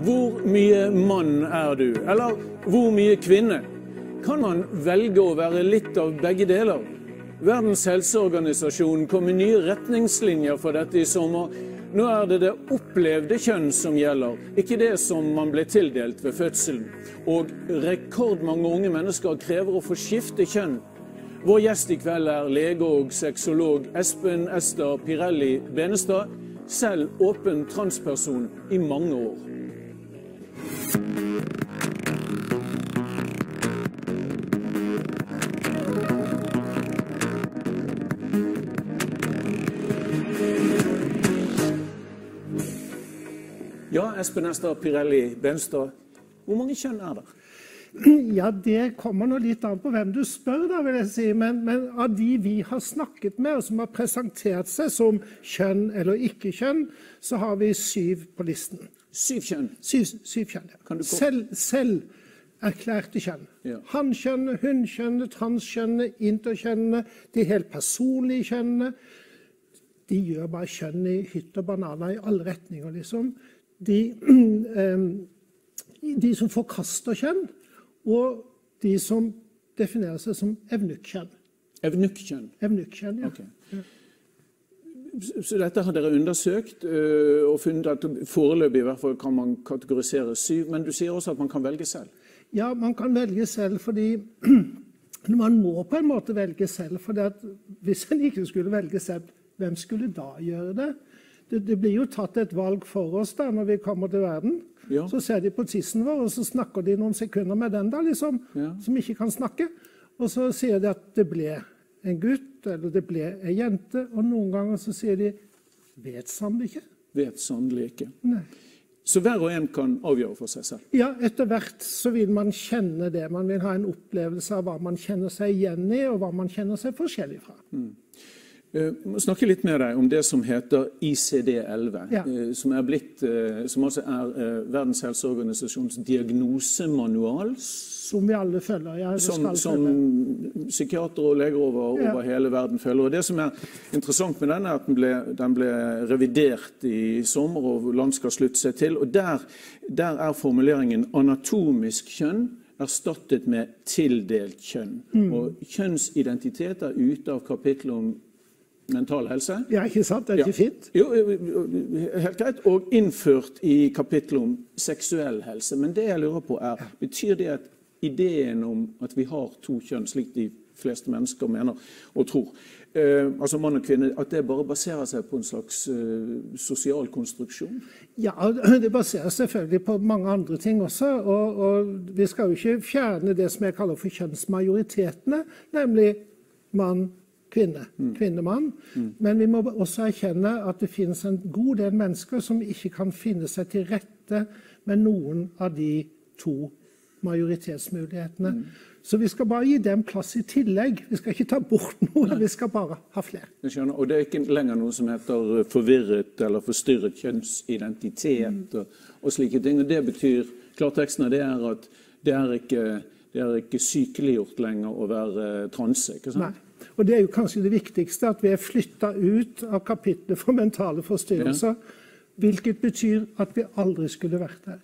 Hvor mye mann er du? Eller hvor mye kvinne? Kan man velge å være litt av begge deler? Verdens helseorganisasjon kom med nye retningslinjer for dette i sommer. Nå er det det opplevde kjønn som gjelder, ikke det som man ble tildelt ved fødselen. Og rekordmange unge mennesker krever å få skifte kjønn. Vår gjest i kveld er lege og sexolog Espen Ester Pirelli Benestad, selv åpen transperson i mange år. Ja, Espen Ester Pirelli Benstad. Hvor mange kjønn er det? Ja, Det kommer nå litt an på hvem du spør, da, vil jeg si. Men, men, av de vi har snakket med, og som har presentert seg som kjønn eller ikke-kjønn, så har vi syv på listen. Syv kjønn? Syv, syv kjønn, ja. Selv, selv erklærte kjønn. Ja. Hannkjønnet, hunnkjønnet, transkjønnet, interkjønnene, de helt personlige kjønnene. De gjør bare kjønn i hytt og bananer i alle retninger, liksom. De, de som forkaster kjønn, og de som definerer seg som evnukkjønn. Evnukkjønn? Evnukkjønn, ja. Okay. Så dette har dere undersøkt øh, og funnet at foreløpig i hvert fall kan man kategorisere syv. Men du sier også at man kan velge selv? Ja, man kan velge selv fordi man må på en måte velge selv. For hvis en ikke skulle velge selv, hvem skulle da gjøre det? Det? Det blir jo tatt et valg for oss da når vi kommer til verden. Ja. Så ser de på tissen vår, og så snakker de noen sekunder med den da, liksom, ja. som ikke kan snakke. Og så sier de at det ble en gutt, eller det ble ei jente. Og noen ganger så sier de vet sannelig ikke. Vet sannelig ikke. Nei. Så hver og en kan avgjøre for seg selv? Ja, etter hvert så vil man kjenne det. Man vil ha en opplevelse av hva man kjenner seg igjen i, og hva man kjenner seg forskjellig fra. Mm. Eh, må snakke litt med deg om det som heter ICD-11. Ja. Eh, som, er blitt, eh, som altså er Verdens helseorganisasjons diagnosemanual. Som vi alle følger. Ja, som, som psykiatere og leger over, ja. over, hele verden følger. Og Det som er interessant med den, er at den ble, den ble revidert i sommer, og land skal slutte seg til. og Der, der er formuleringen 'anatomisk kjønn' erstattet med tildelt kjønn. Mm. Og Kjønnsidentitet er ute av kapittelet om mental helse. Ja, ikke sant? Det er ikke ja. fint? Jo, helt greit. Og innført i kapittelet om seksuell helse. Men det jeg lurer på er, betyr det at ideen om at vi har to kjønn, slik de fleste mennesker mener og tror, eh, altså mann og kvinne, at det bare baserer seg på en slags eh, sosial konstruksjon? Ja, det baserer selvfølgelig på mange andre ting også. Og, og vi skal jo ikke fjerne det som jeg kaller for kjønnsmajoritetene, nemlig mann, kvinne. Mm. Kvinnemann. Mm. Men vi må også erkjenne at det finnes en god del mennesker som ikke kan finne seg til rette med noen av de to majoritetsmulighetene. Mm. Så vi skal bare gi dem plass i tillegg. Vi skal ikke ta bort noe, vi skal bare ha flere. Jeg skjønner, Og det er ikke lenger noe som heter forvirret eller forstyrret kjønnsidentitet og, og, slike ting. Og det betyr klarteksten av det er at det er ikke, det er ikke sykeliggjort lenger å være transe. ikke sant? Nei. Og det er jo kanskje det viktigste, at vi er flytta ut av kapitlet for mentale forstyrrelser. Hvilket betyr at vi aldri skulle vært der.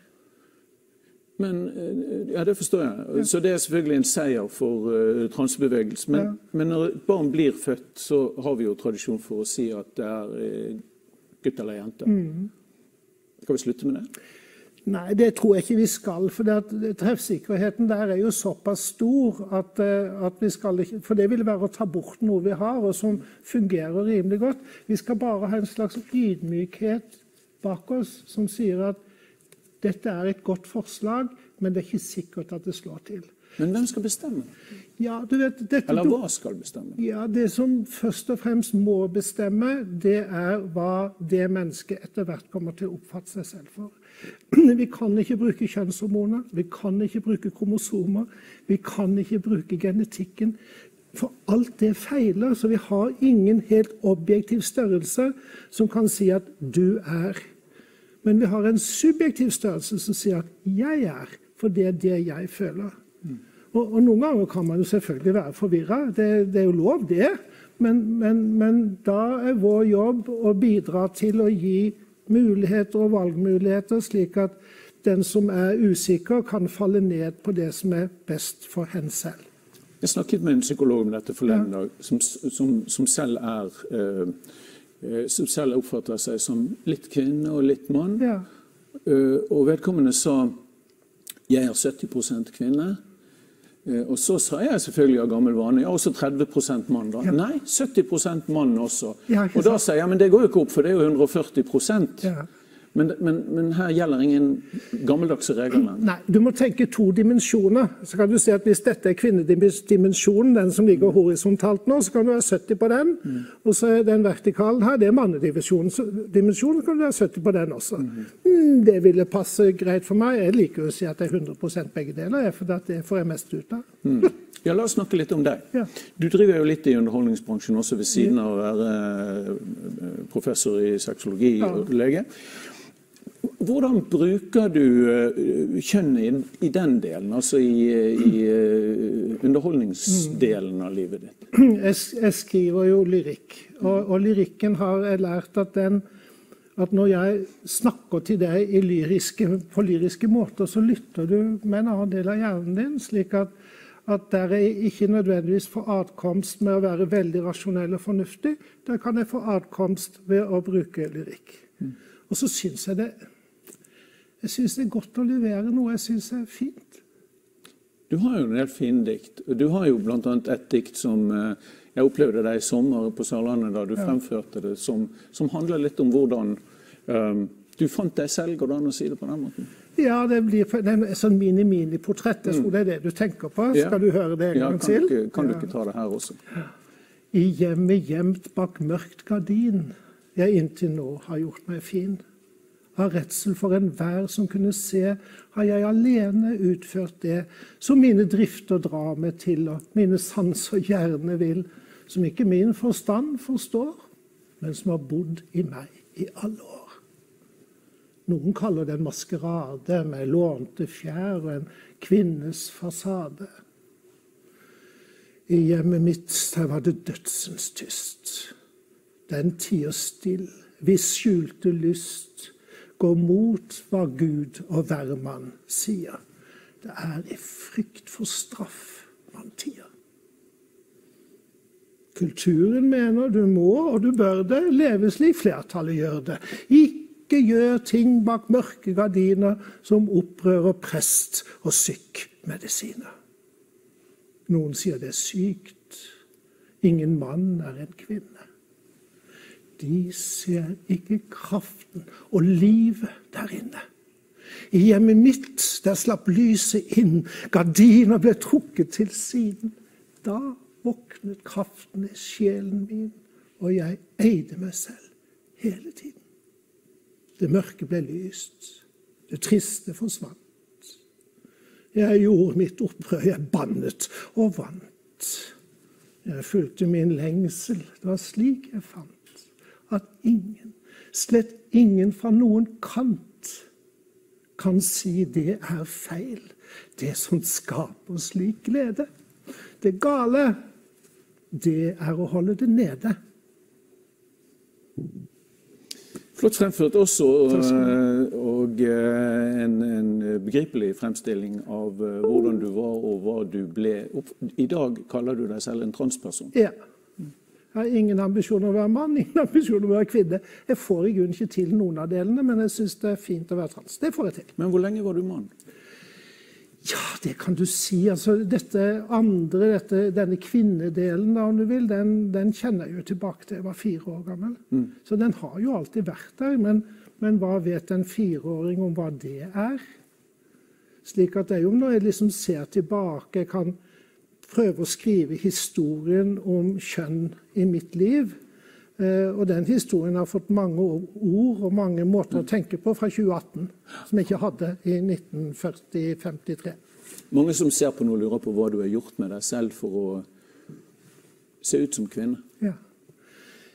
Men, eh, ja, Det forstår jeg. Så det er selvfølgelig en seier for uh, transebevegelsen. Men, ja. men, når et barn blir født, så har vi jo tradisjon for å si at det er uh, gutt eller jente. Mm. Skal vi slutte med det? Nei, det tror jeg ikke vi skal. For treffsikkerheten der er jo såpass stor at, eh, at, vi skal ikke For det vil være å ta bort noe vi har, og som fungerer rimelig godt. Vi skal bare ha en slags ydmykhet bak oss som sier at dette er et godt forslag, men det er ikke sikkert at det slår til. Men hvem skal bestemme? Ja, vet, dette, Eller hva skal bestemme? Ja, Det som først og fremst må bestemme, det er hva det mennesket etter hvert kommer til å oppfatte seg selv for. Vi kan ikke bruke kjønnshormoner, vi kan ikke bruke kromosomer, vi kan ikke bruke genetikken. For alt det feiler, så vi har ingen helt objektiv størrelse som kan si at 'du er'. Men vi har en subjektiv størrelse som sier at 'jeg er', for det er det jeg føler. Og, og Noen ganger kan man jo selvfølgelig være forvirra. Det, det, er jo lov, det. Men, men, men da er vår jobb å bidra til å gi muligheter og valgmuligheter, slik at den som er usikker, kan falle ned på det som er best for henne selv. Jeg snakket med en psykolog om dette forleden dag, som, som, som, selv er eh, eh, som selv oppfatter seg som litt kvinne og litt mann. Ja. Uh, og vedkommende sa jeg er 70% kvinne. Uh, og så sa jeg selvfølgelig av gammel vane ja, også 30 mann. da. Ja. Nei, 70 mann også. Ja, og da sier jeg men det går jo ikke opp, for det er jo 140 ja. Men, men, men, her gjelder ingen gammeldagse regler? Nei, du må tenke to dimensjoner. Så kan du si at Hvis dette er kvinnedimensjonen, den som ligger horisontalt nå, så kan du ha 70 på den. Mm. Og så er den vertikalen her, det er mannedimensjonen. Så kan du ha 70 på den også. Mm. Det ville passe greit for meg. Jeg liker å si at det er 100 begge deler, for det får jeg mest ut av. Mm. Ja, La oss snakke litt om deg. Ja. Du driver jo litt i underholdningsbransjen også ved siden av å være eh, professor i sexologi ja. og lege. Hvordan bruker du eh, kjønnet i, den delen, altså i, i eh, underholdningsdelen av livet ditt? Jeg, jeg skriver jo lyrikk, og, og, lyrikken har jeg lært at den at når jeg snakker til deg lyriske, på lyriske måter, så lytter du med en annen del av hjernen din, slik at, at der jeg ikke nødvendigvis får atkomst med å være veldig rasjonell og fornuftig, der kan jeg få atkomst ved å bruke lyrikk. Mm. Og så syns jeg det jeg syns det er godt å levere noe jeg syns er fint. Du har jo en del fine dikt. Du har jo bl.a. et dikt som eh, jeg opplevde deg i sommer på Sørlandet, da du ja. fremførte det, som, som, handler litt om hvordan um, du fant deg selv. Går det an å si det på den måten? Ja, det blir en sånn mini-mini-portrett. Jeg tror mm. det er det du tenker på. Skal du høre det en ja, gang kan til? Ja, kan du ikke ta det her også? I hjemmet gjemt bak mørkt gardin jeg inntil nå har gjort meg fin. Av redsel for enhver som kunne se, har jeg alene utført det som mine drifter drar meg til, og mine sanser gjerne vil, som ikke min forstand forstår, men som har bodd i meg i alle år. Noen kaller det en maskerade med lånte fjær og en kvinnes fasade. I hjemmet mitt der var det dødsens tyst. Den tier still, Vi skjulte lyst går mot hva Gud og hvermann sier. Det er i frykt for straff man tier. Kulturen mener du må og du bør det leve slik flertallet gjør det. Ikke gjør ting bak mørke gardiner som opprører prest og syk-medisiner. Noen sier det er sykt. Ingen mann er en kvinne de ser ikke kraften og livet der inne. I hjemmet mitt, der slapp lyset inn, gardiner ble trukket til siden. Da våknet kraften i sjelen min, og jeg eide meg selv hele tiden. Det mørke ble lyst, det triste forsvant. Jeg gjorde mitt opprør, jeg bannet og vant. Jeg fulgte min lengsel, det var slik jeg fant at ingen, slett ingen fra noen kant, kan si det er feil, det som skaper slik glede. Det gale, det er å holde det nede. Flott fremført også, eh, og eh, en, en, begripelig fremstilling av eh, hvordan du var og hva du ble. I dag kaller du deg selv en transperson. Ja. Jeg har ingen ambisjon om å være mann, ingen ambisjon om å være kvinne. Jeg får i grunnen ikke til noen av delene, men jeg syns det er fint å være trans. Det får jeg til. Men hvor lenge var du mann? Ja, det kan du si. Altså, dette andre, dette, denne kvinnedelen, om du vil, den, den, kjenner jeg jo tilbake til jeg var fire år gammel. Mm. Så den har jo alltid vært der. Men, men hva vet en fireåring om hva det er? Slik at det er jo når jeg liksom ser tilbake, jeg kan prøve å skrive historien om kjønn i mitt liv. Eh, og den historien har fått mange ord og mange måter å tenke på fra 2018, som jeg ikke hadde i 1940-53. Mange som ser på nå, lurer på hva du har gjort med deg selv for å se ut som kvinne. Ja.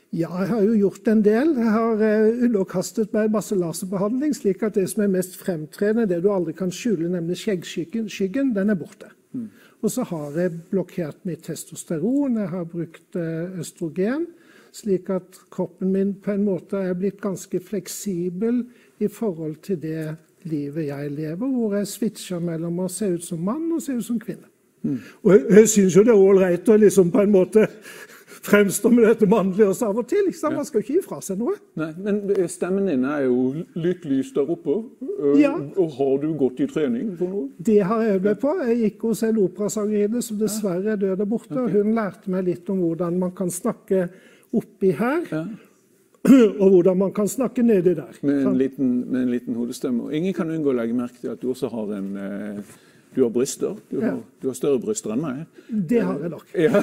ja jeg har jo gjort en del. Jeg har uh, underkastet meg masse laserbehandling, slik at det som er mest fremtredende, det du aldri kan skjule, nemlig skjeggskyggen, den er borte. Mm. Og så har jeg blokkert mitt testosteron, jeg har brukt eh, østrogen, slik at kroppen min på en måte er blitt ganske fleksibel i forhold til det livet jeg lever, hvor jeg switcher mellom å se ut som mann og se ut som kvinne. Mm. Og jeg, jeg syns jo det er ålreit å liksom på en måte fremstå med dette mannlige også av og til. Liksom. Man skal ikke gi fra seg noe. Nei, Men stemmen din er jo litt lys der oppe. Ja. Og har du gått i trening for noe? Det har jeg øvd på. Jeg gikk hos en operasangerinne som dessverre er død der borte. Okay. Hun lærte meg litt om hvordan man kan snakke oppi her. Ja. Og hvordan man kan snakke nedi der. Med en liten, med en liten hodestemme. Og ingen kan unngå å legge merke til at du også har en eh, du har bryster. Du har, du har, større bryster enn meg. Det har jeg nok. Ja.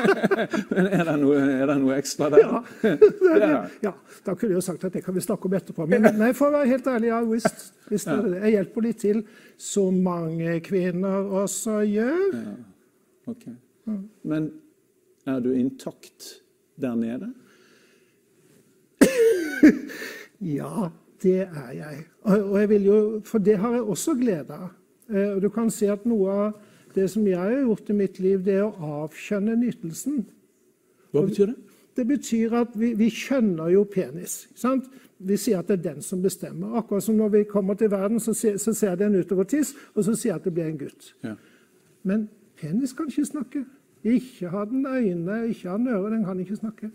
Men er det, noe, er det, noe, ekstra der? Ja. Det ja. Da kunne jeg jo sagt at det kan vi snakke om etterpå. Men nei, for å være helt ærlig, jeg har visst, visst det. Jeg hjelper litt til, som mange kvinner også gjør. Okay. Men er du intakt der nede? ja, det er jeg. Og, jeg vil jo, For det har jeg også glede av. Eh, og du kan se at noe av det som jeg har gjort i mitt liv, det er å avkjønne nytelsen. Hva betyr det? Det betyr at vi, vi skjønner jo penis. Sant? Vi sier at det er den som bestemmer. Akkurat som når vi kommer til verden, så ser, så ser det en utover tiss, og så sier jeg at det blir en gutt. Ja. Men penis kan ikke snakke. Ikke har den øyne, ikke har den ører, den kan ikke snakke.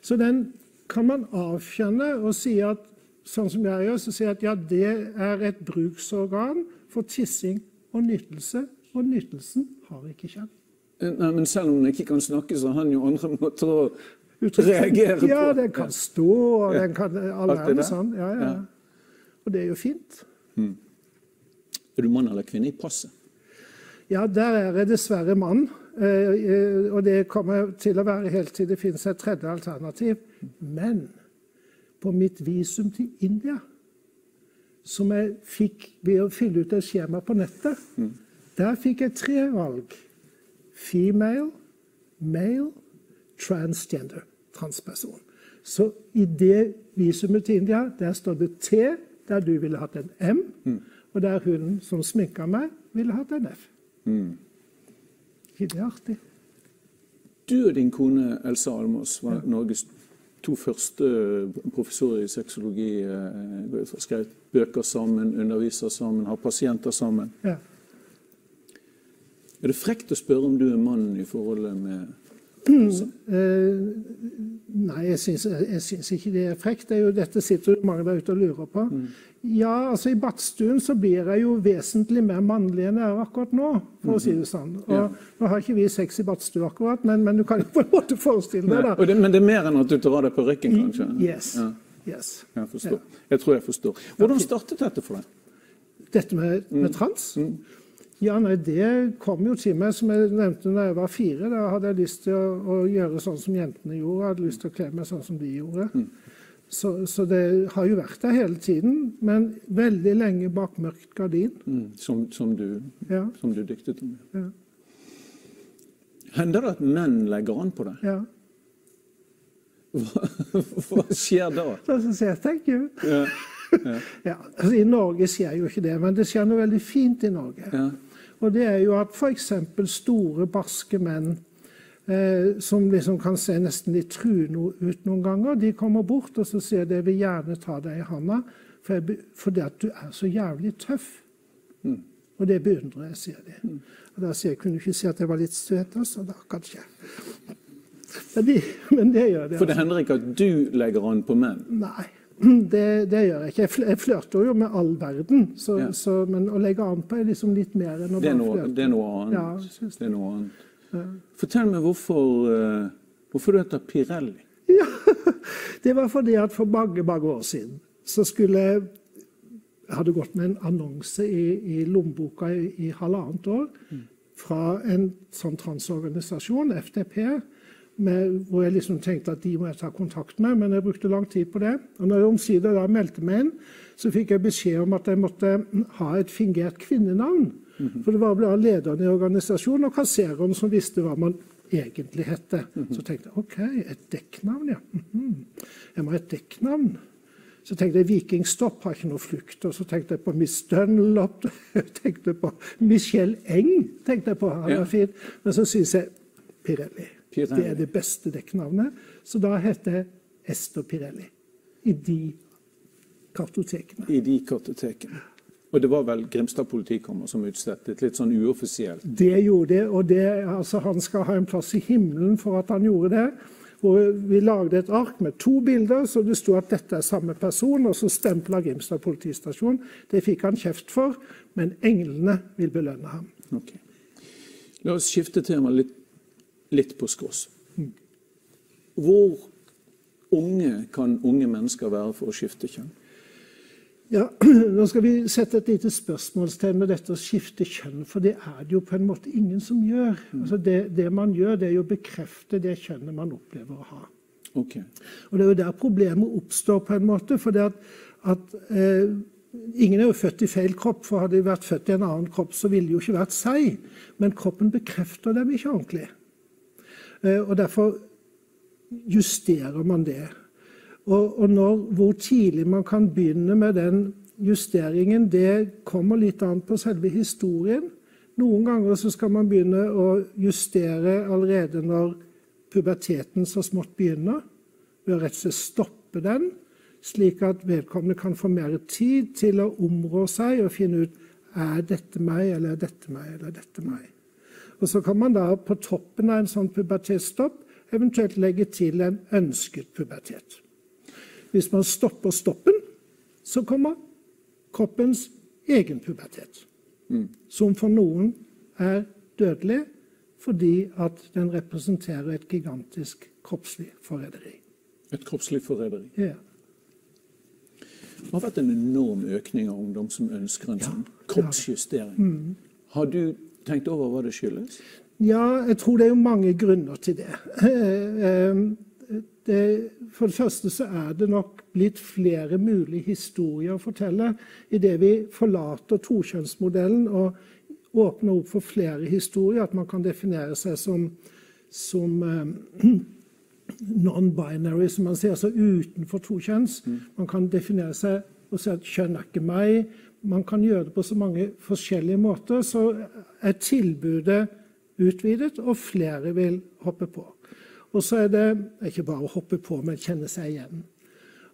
Så den kan man avkjenne og si at sånn som jeg gjør, så sier jeg at ja, det er et bruksorgan for tissing og nytelse, og nytelsen har ikke kjønn. Eh, nei, Men selv om den ikke kan snakke, så har den jo andre måter å reagere på. Ja, den kan stå, og den kan allerede sånn. Ja, ja. Og det er jo fint. Hmm. Er du mann eller kvinne i passet? Ja, der er jeg dessverre mann. Eh, eh, og det kommer til å være helt til det finnes et tredje alternativ. Men på mitt visum til India som jeg fikk ved å fylle ut et skjema på nettet. Mm. Der fikk jeg tre valg. Female, male, transgender. Transperson. Så i det visumet til India der står det T, der du ville hatt en M. Mm. Og der hun som sminka meg, ville hatt en F. Mm. ikke det artig? Du og din kone Elsa Almås var ja. Norges to første professorer i sexologi har skrev bøker sammen, underviser sammen, har pasienter sammen. Ja. Er det frekt å spørre om du er mann i forholdet med eh, nei, jeg syns, jeg syns, ikke det er frekt. Det er jo, dette sitter mange der ute og lurer på. Mm. Ja, altså I badstuen så blir jeg jo vesentlig mer mannlig enn jeg er akkurat nå. for å si det sånn. Og ja. Nå har ikke vi sex i badstue akkurat, men, men, du kan jo på en måte forestille deg det. det. Men det er mer enn at du tar av på rykken, kanskje? Yes. Ja. yes. Jeg, forstår. Ja. jeg tror jeg forstår. Hvordan startet dette for deg? Dette med, med mm. trans? Mm. Ja, nei, Det kom jo til meg, som jeg nevnte da jeg var fire. Da hadde jeg lyst til å, å gjøre sånn som jentene gjorde. Jeg hadde lyst til å kle meg sånn som de gjorde. Mm. Så, så, det har jo vært der hele tiden, men veldig lenge bak mørkt gardin. Mm. Som, som, du, ja. som, du, diktet om. Ja. Hender det at menn legger an på det? Ja. Hva, hva skjer da? Da sier jeg 'thank you'. Ja. Ja. Altså, I Norge skjer jo ikke det, men det skjer noe veldig fint i Norge. Ja. Og det er jo at f.eks. store, barske menn eh, som liksom kan se nesten litt truende ut noen ganger, de kommer bort og så sier de, 'Jeg vil gjerne ta deg i handa, fordi for at du er så jævlig tøff'. Mm. Og det beundrer jeg, sier de. Mm. Og da sier jeg kunne du ikke si at jeg var litt søt også, da kanskje. Men, de, men det gjør det. For det altså. hender ikke at du legger an på menn? Nei. Det, det, gjør jeg ikke. Jeg flørter jo med all verden. Så, ja. så, men å legge an på er liksom litt mer enn å bare flørte. Det er noe annet. Ja, det er noe annet. Fortell meg hvorfor, uh, hvorfor du heter Pirelli. Ja, Det var fordi at for mange, mange år siden så skulle jeg hadde gått med en annonse i, i lommeboka i, i halvannet år fra en sånn transorganisasjon, FDP, med, hvor jeg liksom tenkte at de må jeg ta kontakt med, men jeg brukte lang tid på det. Og når jeg omsider da meldte meg inn, så fikk jeg beskjed om at jeg måtte ha et fingert kvinnenavn. -hmm. For det var bare lederen i organisasjonen og kassereren som visste hva man egentlig het. -hmm. Så tenkte jeg OK, et dekknavn, ja. -hmm. Jeg må ha et dekknavn. Så tenkte jeg Vikingstopp har ikke noe flukt. Og så tenkte jeg på Miss Dunlop. Tenkte på Michelle Eng. tenkte jeg på, han var fin. Men så syns jeg Pirelli. Pirelli. Det er det beste dekknavnet. Så da heter jeg Ester Pirelli. I de kartotekene. I de kartotekene. Og det var vel Grimstad politikammer som utslettet, litt sånn uoffisielt? Det gjorde det, og det, altså, han skal ha en plass i himmelen for at han gjorde det. Og vi lagde et ark med to bilder, så det sto at dette er samme person, og så stempla Grimstad politistasjon. Det fikk han kjeft for, men englene vil belønne ham. Okay. La oss skifte tema litt, litt på skrås. Mm. Hvor unge kan unge mennesker være for å skifte kjønn? Ja, Nå skal vi sette et lite spørsmålstegn med dette å skifte kjønn, for det er det jo på en måte ingen som gjør. Mm. Altså det, det, man gjør, det er jo å bekrefte det kjønnet man opplever å ha. Okay. Og Det er jo der problemet oppstår, på en måte. for det at, at eh, Ingen er jo født i feil kropp, for hadde de vært født i en annen kropp, så ville de jo ikke vært seg. Men kroppen bekrefter dem ikke ordentlig. Eh, og Derfor justerer man det. Og, og når, hvor tidlig man kan begynne med den justeringen, det kommer litt an på selve historien. Noen ganger så skal man begynne å justere allerede når puberteten så smått begynner. Ved å rett og slett stoppe den, slik at vedkommende kan få mer tid til å områ seg og finne ut er dette meg, eller er dette meg, eller er dette meg. Og Så kan man da på toppen av en sånn pubertetsstopp eventuelt legge til en ønsket pubertet. Hvis man stopper stoppen, så kommer kroppens egen pubertet. Mm. Som for noen er dødelig fordi at den representerer et gigantisk kroppslig forræderi. Et kroppslig forræderi? Ja. Det har vært en enorm økning av ungdom som ønsker en ja, sånn kroppsjustering. Mm. Har du tenkt over hva det skyldes? Ja, jeg tror det er mange grunner til det. Det, for det første så er det nok blitt flere mulige historier å fortelle idet vi forlater tokjønnsmodellen og åpner opp for flere historier. At man kan definere seg som, som eh, non-binary, som man sier, altså utenfor tokjønns. Mm. Man kan definere seg og si at kjønn er ikke meg. Man kan gjøre det på så mange forskjellige måter. Så er tilbudet utvidet, og flere vil hoppe på. Og så er det ikke bare å hoppe på, men kjenne seg igjen.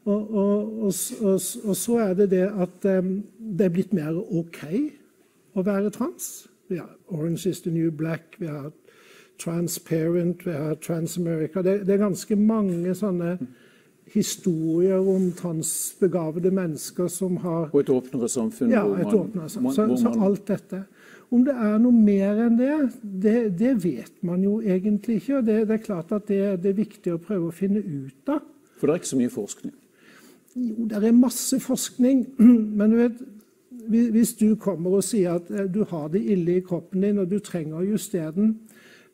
Og, og, og, og så er det det at um, det er blitt mer OK å være trans. Vi har Orange is the New Black, vi har Transparent, vi har Transamerica. Det, det er ganske mange sånne historier om transbegavede mennesker som har Og et åpnere samfunn. Ja, et åpnere samfunn. Så, så alt dette. Om det er noe mer enn det, det, det vet man jo egentlig ikke. og Det, det er klart at det, det, er viktig å prøve å finne ut av. For det er ikke så mye forskning? Jo, det er masse forskning. Men du vet, hvis du kommer og sier at eh, du har det ille i kroppen din, og du trenger å justere den,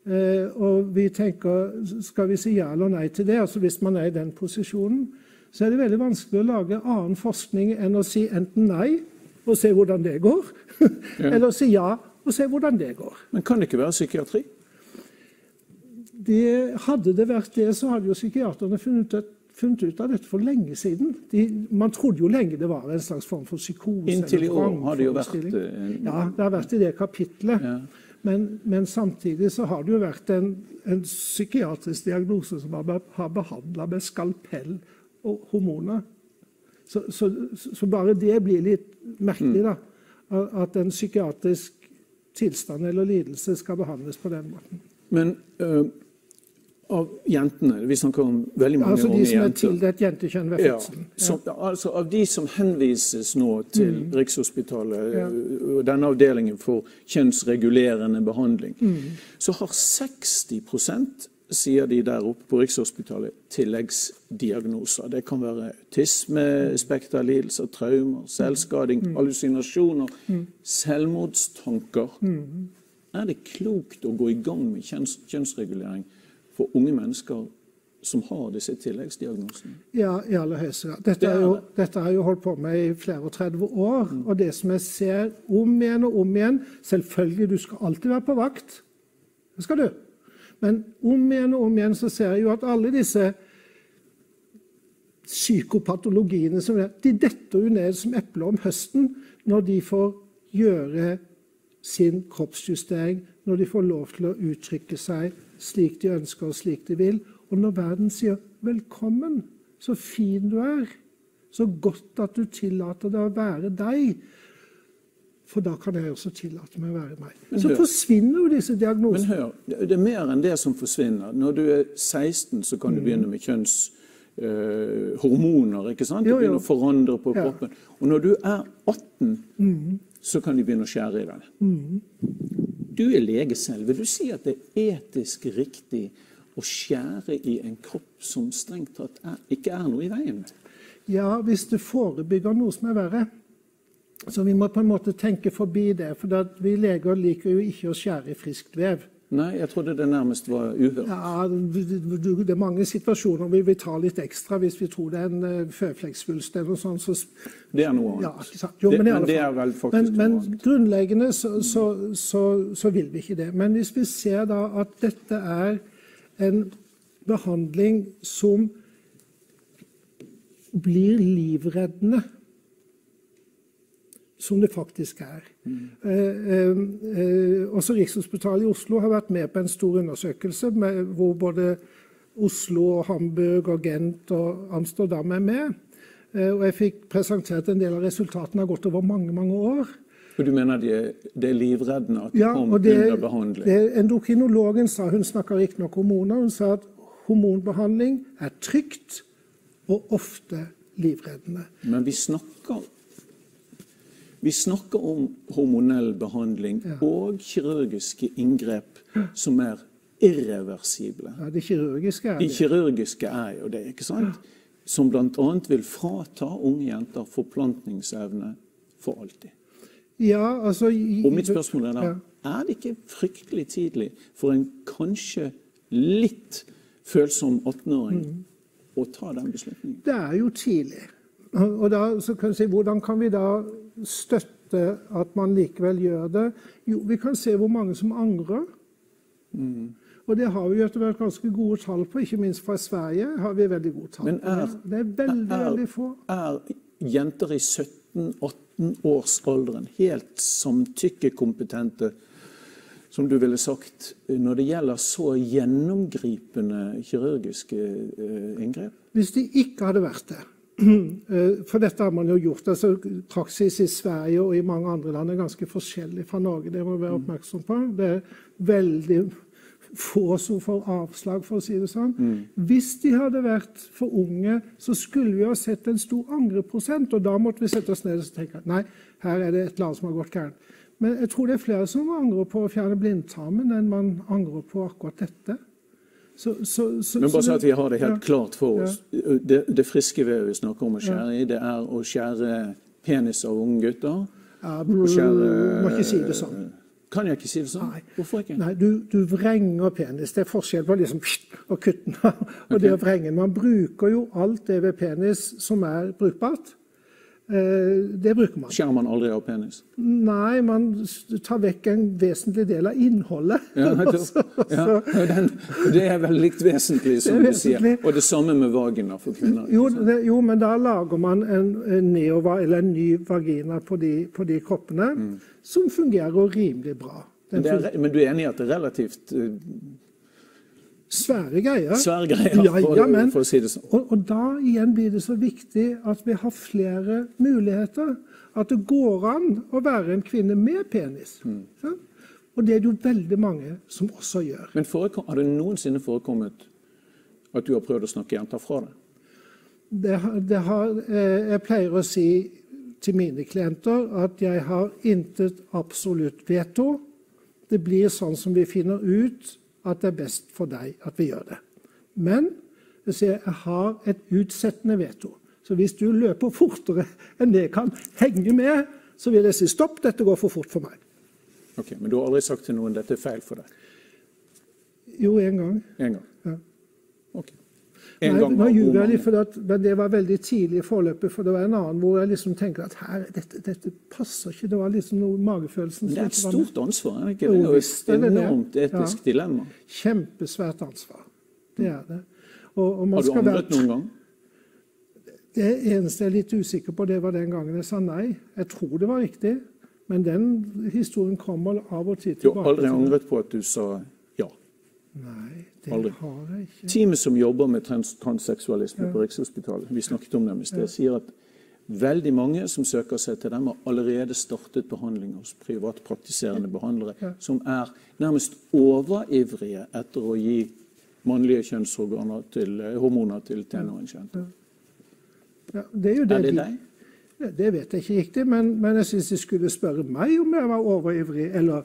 eh, og vi tenker skal vi si ja eller nei til det, altså hvis man er i den posisjonen, så er det veldig vanskelig å lage annen forskning enn å si enten nei og se hvordan det går, eller å si ja og se hvordan det går. Men kan det ikke være psykiatri? Det, hadde det vært det, så hadde jo psykiaterne funnet ut, funnet ut av dette for lenge siden. De, man trodde jo lenge det var en slags form for psykose. Inntil i år har det jo vært en... Ja, det har vært i det kapitlet. Ja. Men, men, samtidig så har det jo vært en, en psykiatrisk diagnose som har, har behandla med skalpell og hormoner. Så, så, så, bare det blir litt merkelig, mm. da. At en psykiatrisk tilstand eller lidelse skal behandles på den måten. Men uh, av jentene Vi snakker om veldig mange altså unge jenter. Altså de som er tildelt jentekjønn ved fødselen. Ja, som, altså Av de som henvises nå til mm. Rikshospitalet ja. Eh, og denne avdelingen for kjønnsregulerende behandling, mm. så har 60 sier de der oppe på Rikshospitalet, tilleggsdiagnoser. Det kan være autisme, spekterlidelser, traumer, selvskading, mm. hallusinasjoner, mm. selvmordstanker. Mm. Er det klokt å gå i gang med kjønns kjønnsregulering for unge mennesker som har disse tilleggsdiagnosene? Ja, i aller høyeste grad. Dette, det dette har jeg jo holdt på med i flere og 30 år. Mm. Og det som jeg ser om igjen og om igjen Selvfølgelig, du skal alltid være på vakt. Det skal du. Men om igjen og om igjen så ser jeg jo at alle disse psykopatologiene som er, de detter jo ned som epler om høsten når de får gjøre sin kroppsjustering, når de får lov til å uttrykke seg slik de ønsker og slik de vil. Og når verden sier 'velkommen, så fin du er', så godt at du tillater deg å være deg, For da kan jeg også tillate meg å være meg. Men Så forsvinner jo disse Men hør, det er mer enn det som forsvinner. Når du er 16, så kan du begynne med kjønnshormoner. ikke sant? Du begynner å forandre på kroppen. Og når du er 18, så kan de begynne å skjære i deg. Du er lege selv. Vil du si at det er etisk riktig å skjære i en kropp som strengt tatt er, ikke er noe i veien med? Ja, hvis du forebygger noe som er verre. Så vi må på en måte tenke forbi det. For at vi leger liker jo ikke å skjære i friskt vev. Nei, jeg trodde det nærmest var uhørt. Ja, det er mange situasjoner hvor vi ta litt ekstra hvis vi tror det er en eh, føflekksvulst eller noe sånt. Så, Det er noe annet. ja, ikke sant? Jo, Det- men, men det er vel faktisk men, noe men annet. grunnleggende så, så, så, så vil vi ikke det. Men hvis vi ser da at dette er en behandling som blir livreddende, som det faktisk er. Mm. eh, eh, også Rikshospitalet i Oslo har vært med på en stor undersøkelse med, hvor både Oslo, og Hamburg, og Gent og Amsterdam er med. Eh, og jeg fikk presentert en del av resultatene har gått over mange mange år. Og du mener de er, det er livreddende at de Ja, kom det, under behandling? det Endokrinologen sa hun snakka riktignok om hormoner. Hun sa at hormonbehandling er trygt og ofte livreddende. Men vi snakker, vi snakker om hormonell behandling og kirurgiske inngrep som er irreversible. Ja, det kirurgiske er De det. kirurgiske er jo det, ikke sant? Som bl.a. vil frata unge jenter forplantningsevne for alltid. Ja, altså Og mitt spørsmål er da Ja. er det ikke fryktelig tidlig for en kanskje litt følsom 18-åring Mm. å ta den beslutningen? Det er jo tidlig. Og da så kan si, Hvordan kan vi da støtte at man likevel gjør det? Jo, vi kan se hvor mange som angrer. Og det har vi etter hvert ganske gode tall på, ikke minst fra Sverige. har vi veldig gode tall Men på. er- det. Det er veldig, er- veldig få. Er jenter i 17-18-årsalderen helt samtykkekompetente, som du ville sagt, når det gjelder så gjennomgripende kirurgiske eh, inngrep? Hvis de ikke hadde vært det For dette har man jo gjort. altså Praksis i Sverige og i mange andre land er ganske forskjellig fra Norge. Det må vi være oppmerksom på. Det er veldig få som får avslag, for å si det sånn. Hvis de hadde vært for unge, så skulle vi ha sett en stor angreprosent. Og da måtte vi sette oss ned og tenke at nei, her er det et eller annet som har gått gærent. Men jeg tror det er flere som angrer på å fjerne blindtarmen, enn man angrer på akkurat dette. Så, så, så, Men bare så at vi har det helt ja. klart for oss. Det, det friske vevet vi snakker om å skjære i, det er å skjære penis av unge gutter. Ja, du skjære må ikke si det sånn. Kan jeg ikke si det sånn? Nei. Hvorfor ikke? Nei, du, du vrenger penis. Det er forskjell på liksom å kutte den og det å vrenge den. Man bruker jo alt det ved penis som er brukbart. Eh, det bruker man. Skjærer man aldri av penis? Nei, man tar vekk en vesentlig del av innholdet. Ja, Og ja, den, det er vel likt vesentlig, som Det du sier. Og det samme med vagina for kvinner. Jo, det, jo, men da lager man en, en neova, eller en ny vagina på de, på de kroppene, som fungerer rimelig bra. Men, det er, men du er enig i at det er relativt uh, Svære greier. svære greier, Ja, for, ja, men- for å si det sånn? Og, og da igjen blir det så viktig at vi har flere muligheter. At det går an å være en kvinne med penis. Mm. Sant? Og det er det jo veldig mange som også gjør. Men forekom, har det noensinne forekommet at du har prøvd å snakke jenter fra det? Det, det har, eh, jeg pleier å si til mine klienter at jeg har intet absolutt veto. Det blir sånn som vi finner ut at det er best for deg at vi gjør det. Men jeg har et utsettende veto. Så hvis du løper fortere enn det jeg kan henge med, så vil jeg si stopp, dette går for fort for meg. Ok, Men du har aldri sagt til noen dette er feil for deg? Jo, en gang. En gang? Ja. En Nei, gang nå ljuger jeg litt, for at, men det var veldig tidlig i forløpet. For det var en annen hvor jeg liksom tenker at her, dette, dette passer ikke. Det var liksom noe magefølelsen det er et stort ansvar, er det ikke? Det er et enormt etisk dilemma. Kjempesvært ansvar. Det er det. Og, og Har du angret noen gang? Det eneste jeg er litt usikker på, det var den gangen jeg sa nei. Jeg tror det var riktig, men den historien kommer av og til Du har aldri angret på at du sa ja? Nei, det Aldri. har jeg ikke. Teamet som jobber med trans transseksualisme på Rikshospitalet, vi snakket om dem i sted, sier at veldig mange som søker seg til dem, har allerede startet behandling hos privatpraktiserende behandlere som er nærmest overivrige etter å gi mannlige kjønnsorganer til eh, hormoner til tenåringsjenter. Ja, det er, jo det Er det de- deg? Ja, Det vet jeg ikke riktig, men, men jeg syns de skulle spørre meg om jeg var overivrig. Eller,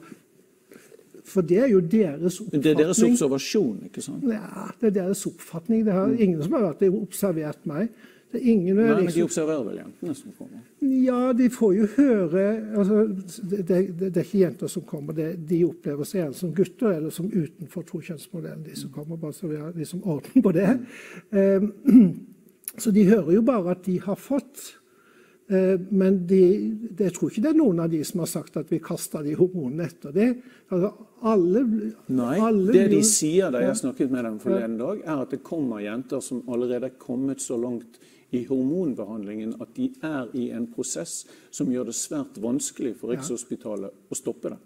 for det er jo deres oppfatning. Det er deres observasjon, ikke sant? Ja, det er deres oppfatning. Det er ingen som har vært og observert meg. Det er ingen Nei, men de liksom, observerer vel jentene som kommer? Ja, de får jo høre altså, det, det, det er ikke jenter som kommer, det, de opplever seg gjerne som gutter eller som utenfor tokjønnsmodellen, de som kommer. bare så vi har liksom orden på det. Um, så de hører jo bare at de har fått. Eh, men de, det, jeg tror ikke det er noen av de som har sagt at vi kasta de hormonene etter det. Altså, alle, Nei, alle det de sier da jeg snakket med dem forleden dag, er at det kommer jenter som allerede er kommet så langt i hormonbehandlingen at de er i en prosess som gjør det svært vanskelig for Rikshospitalet å stoppe det.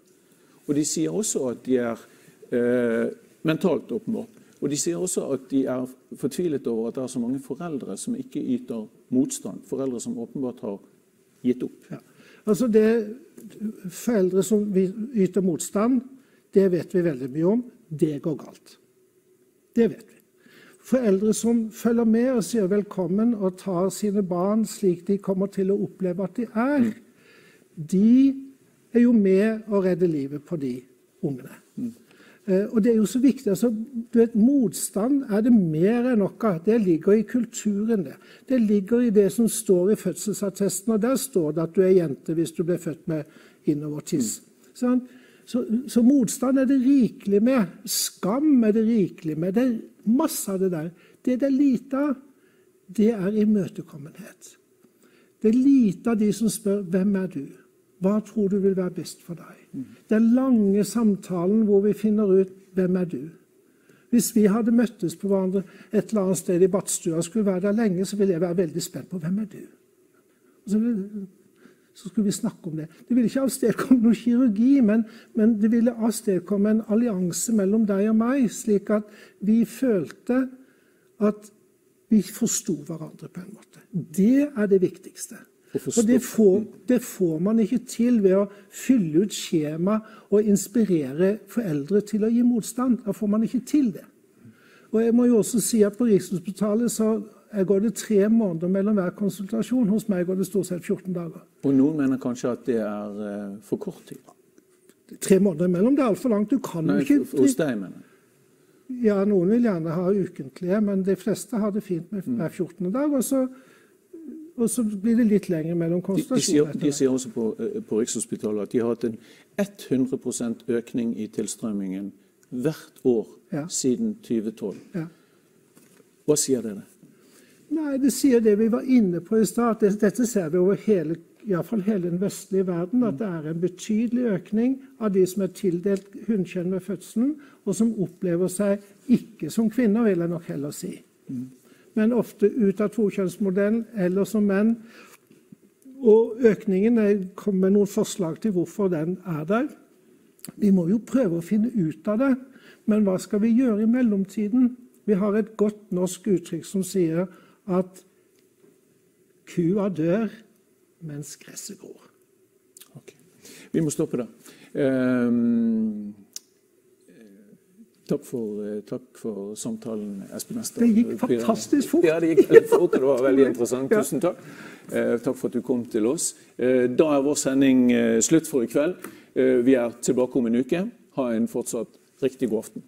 Og de sier også at de er eh, mentalt åpenbart. Og de sier også at de er fortvilet over at det er så mange foreldre som ikke yter motstand. Foreldre som åpenbart har gitt opp. Ja. Altså det, foreldre som yter motstand, det vet vi veldig mye om. Det går galt. Det vet vi. Foreldre som følger med og sier velkommen og tar sine barn slik de kommer til å oppleve at de er, de er jo med å redde livet på de ungene. Eh, Og det er jo så viktig. altså, du vet, Motstand er det mer enn noe. Det ligger i kulturen. Det Det ligger i det som står i fødselsattesten. og Der står det at du er jente hvis du ble født med innovertiss. Sånn? Så, så motstand er det rikelig med. Skam er det rikelig med. Det er masse av det der. Det det er lite av, det er imøtekommenhet. Det er lite av de som spør 'Hvem er du?' Hva tror du vil være best for deg? Den lange samtalen hvor vi finner ut 'Hvem er du?' Hvis vi hadde møttes på hverandre et eller annet sted i Badstue og skulle være der lenge, så ville jeg være veldig spent på 'Hvem er du?' Så, så skulle vi snakke om det. Det ville ikke avstedkomme noe kirurgi, men, men det ville avstedkomme en allianse mellom deg og meg, slik at vi følte at vi forsto hverandre på en måte. Det er det viktigste. Forstå. det får, det får man ikke til ved å fylle ut skjema og inspirere foreldre til å gi motstand. Da får man ikke til det. Og jeg må jo også si at På Rikshospitalet så går det tre måneder mellom hver konsultasjon. Hos meg går det stort sett 14 dager. Og noen mener kanskje at det er eh, for kort tid. Tre måneder imellom det er altfor langt. Du kan Nei, ikke hos deg, mener jeg. Ja, Noen vil gjerne ha ukentlige, men de fleste har det fint med hver 14. dag. Og så, og så blir det litt lenger mellom De, de, de sier også på, eh, på Rikshospitalet at de har hatt en 100% økning i tilstrømmingen hvert år Ja. siden 2012. Ja. Hva sier dere? Nei, det sier det vi var inne på i stad. Dette ser vi over hele, i fall hele den vestlige verden. At det er en betydelig økning av de som er tildelt hunnkjønn ved fødselen, og som opplever seg ikke som kvinner, vil jeg nok heller si. Men ofte ut av tokjønnsmodellen eller som menn. Og økningen Jeg med noen forslag til hvorfor den er der. Vi må jo prøve å finne ut av det. Men hva skal vi gjøre i mellomtiden? Vi har et godt norsk uttrykk som sier at kua dør mens gresset gror. Okay. Vi må stoppe det. Eh, takk, for, eh, takk for samtalen, Espen Ester. Det gikk fantastisk fort. Ja, det gikk veldig fort, og det var veldig interessant. Tusen takk. Eh, takk for at du kom til oss. Eh, da er vår sending slutt for i kveld. Vi er tilbake om en uke. Ha en fortsatt riktig god aften.